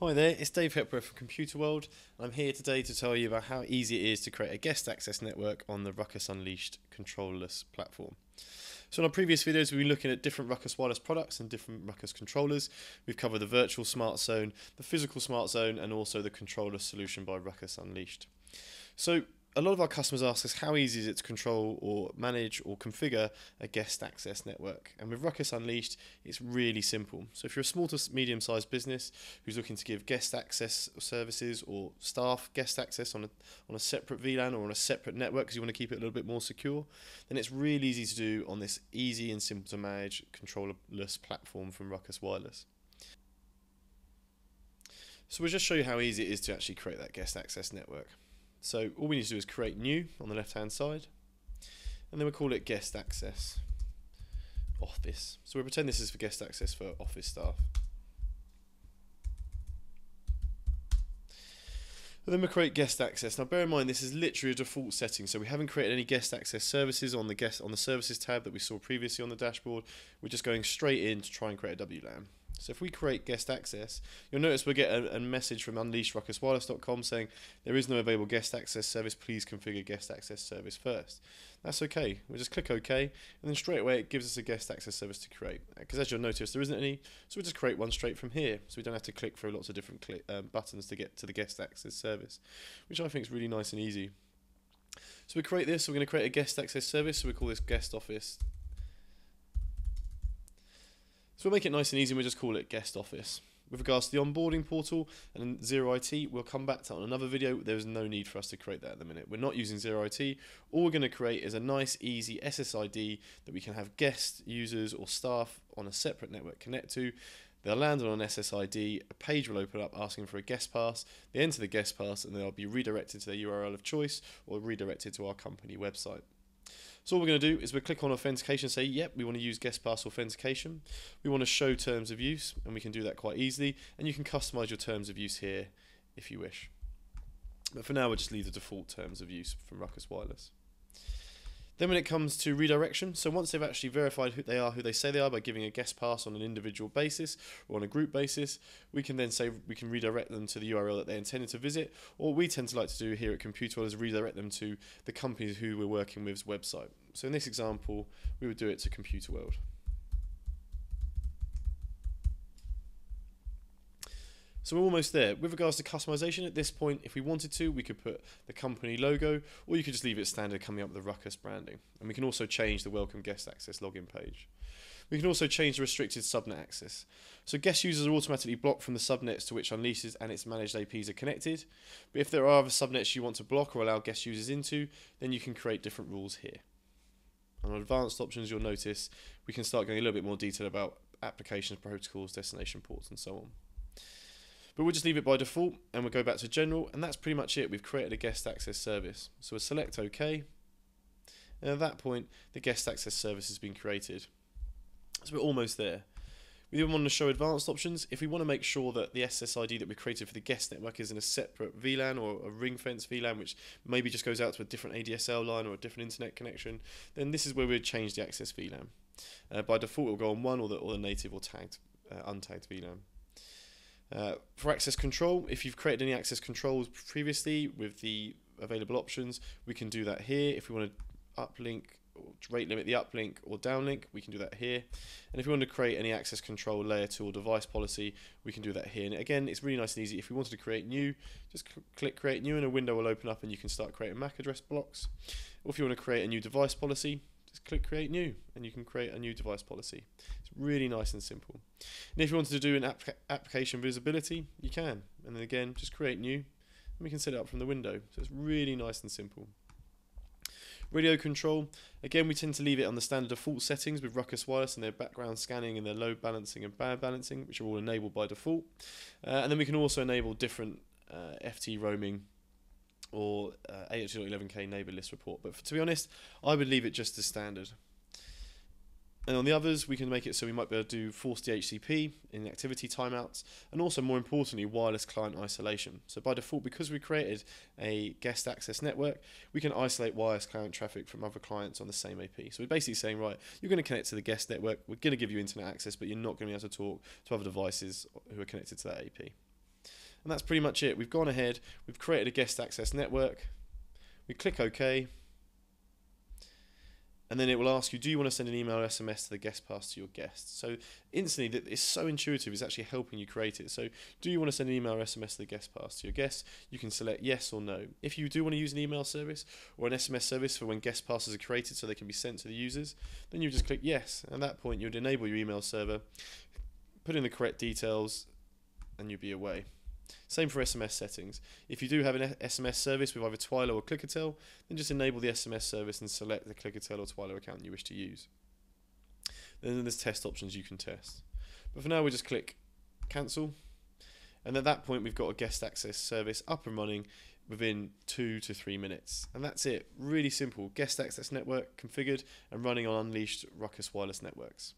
Hi there, it's Dave Hepworth from Computer World. I'm here today to tell you about how easy it is to create a guest access network on the Ruckus Unleashed controllerless platform. So in our previous videos we've been looking at different Ruckus wireless products and different Ruckus controllers. We've covered the virtual smart zone, the physical smart zone and also the controller solution by Ruckus Unleashed. So a lot of our customers ask us how easy is it to control or manage or configure a guest access network. And with Ruckus Unleashed, it's really simple. So if you're a small to medium sized business who's looking to give guest access services or staff guest access on a, on a separate VLAN or on a separate network because you want to keep it a little bit more secure, then it's really easy to do on this easy and simple to manage controllerless platform from Ruckus Wireless. So we'll just show you how easy it is to actually create that guest access network. So all we need to do is create new on the left hand side and then we call it guest access office. So we pretend this is for guest access for office staff. And then we create guest access. Now bear in mind this is literally a default setting, so we haven't created any guest access services on the guest on the services tab that we saw previously on the dashboard. We're just going straight in to try and create a WLAN. So if we create guest access, you'll notice we'll get a, a message from unleashedruckuswireless.com saying there is no available guest access service. Please configure guest access service first. That's okay. We'll just click OK, and then straight away it gives us a guest access service to create. Because as you'll notice, there isn't any, so we'll just create one straight from here. So we don't have to click through lots of different um, buttons to get to the guest access service, which I think is really nice and easy. So we create this. So we're going to create a guest access service. So we call this guest office so we'll make it nice and easy and we'll just call it guest office. With regards to the onboarding portal and Zero IT, we'll come back to that on another video. There's no need for us to create that at the minute. We're not using Zero IT. All we're going to create is a nice, easy SSID that we can have guest users or staff on a separate network connect to. They'll land on an SSID, a page will open up asking for a guest pass, they enter the guest pass and they'll be redirected to their URL of choice or redirected to our company website. So all we're going to do is we click on authentication, and say, yep, we want to use guest pass authentication. We want to show terms of use, and we can do that quite easily. And you can customize your terms of use here if you wish. But for now, we'll just leave the default terms of use from Ruckus Wireless. Then when it comes to redirection, so once they've actually verified who they are, who they say they are by giving a guest pass on an individual basis or on a group basis, we can then say we can redirect them to the URL that they intended to visit, or we tend to like to do here at Computer World is redirect them to the companies who we're working with's website. So in this example, we would do it to Computer So we're almost there. With regards to customization, at this point, if we wanted to, we could put the company logo, or you could just leave it standard coming up with the Ruckus branding. And we can also change the welcome guest access login page. We can also change the restricted subnet access. So guest users are automatically blocked from the subnets to which Unleashed and its managed APs are connected. But if there are other subnets you want to block or allow guest users into, then you can create different rules here. On advanced options, you'll notice we can start going a little bit more detail about applications, protocols, destination ports, and so on. But we'll just leave it by default and we'll go back to general and that's pretty much it. We've created a guest access service. So we'll select OK. And at that point, the guest access service has been created. So we're almost there. We then want to show advanced options. If we want to make sure that the SSID that we created for the guest network is in a separate VLAN or a ring fence VLAN, which maybe just goes out to a different ADSL line or a different internet connection, then this is where we'd change the access VLAN. Uh, by default, it will go on one or the, or the native or tagged, uh, untagged VLAN. Uh, for access control, if you've created any access controls previously with the available options, we can do that here. If we want to uplink rate limit the uplink or downlink, we can do that here. And if we want to create any access control layer 2 or device policy, we can do that here. And again, it's really nice and easy. If we wanted to create new, just cl click create new and a window will open up and you can start creating MAC address blocks. Or if you want to create a new device policy, just click create new and you can create a new device policy. It's really nice and simple. And if you wanted to do an app application visibility, you can. And then again, just create new and we can set it up from the window. So it's really nice and simple. Radio control, again we tend to leave it on the standard default settings with Ruckus Wireless and their background scanning and their load balancing and band balancing, which are all enabled by default. Uh, and then we can also enable different uh, FT roaming or uh, 802.11k neighbor list report. But for, to be honest, I would leave it just as standard. And on the others, we can make it so we might be able to do force DHCP in activity timeouts, and also more importantly, wireless client isolation. So by default, because we created a guest access network, we can isolate wireless client traffic from other clients on the same AP. So we're basically saying, right, you're going to connect to the guest network, we're going to give you internet access, but you're not going to be able to talk to other devices who are connected to that AP. And that's pretty much it. We've gone ahead, we've created a guest access network. We click OK. And then it will ask you, do you want to send an email or SMS to the guest pass to your guests? So instantly, that it's so intuitive, it's actually helping you create it. So do you want to send an email or SMS to the guest pass to your guests? You can select yes or no. If you do want to use an email service or an SMS service for when guest passes are created so they can be sent to the users, then you just click yes. At that point, you'd enable your email server, put in the correct details, and you'd be away. Same for SMS settings. If you do have an SMS service with either Twilio or Clickatell, then just enable the SMS service and select the Clickatell or Twilio account you wish to use. Then there's test options you can test. But for now, we just click cancel. And at that point, we've got a guest access service up and running within two to three minutes. And that's it. Really simple. Guest access network configured and running on unleashed Ruckus wireless networks.